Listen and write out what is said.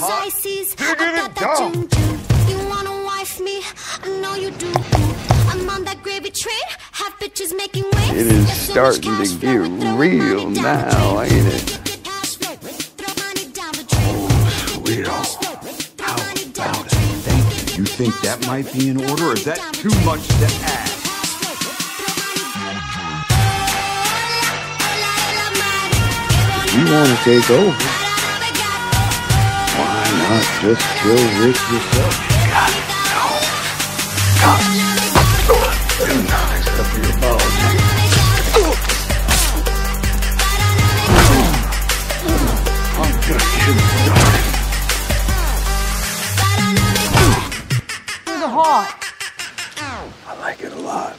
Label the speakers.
Speaker 1: those
Speaker 2: hot.
Speaker 1: ices.
Speaker 2: Dig
Speaker 1: I
Speaker 2: it
Speaker 1: got that
Speaker 2: go.
Speaker 1: june june. You wanna wife me? I know you do. I'm on that gravy train. Have bitches making waves.
Speaker 3: It is starting to get real
Speaker 1: money down the
Speaker 3: now, ain't it?
Speaker 1: Get the cash flow, throw money down the drain.
Speaker 3: sweet.
Speaker 1: Throw money down the
Speaker 2: about it?
Speaker 1: drain.
Speaker 2: You think that might be in order, or is that too much to ask?
Speaker 3: You want to take over? Just go with yourself. God, no. Except for your. I'm just I like it a lot.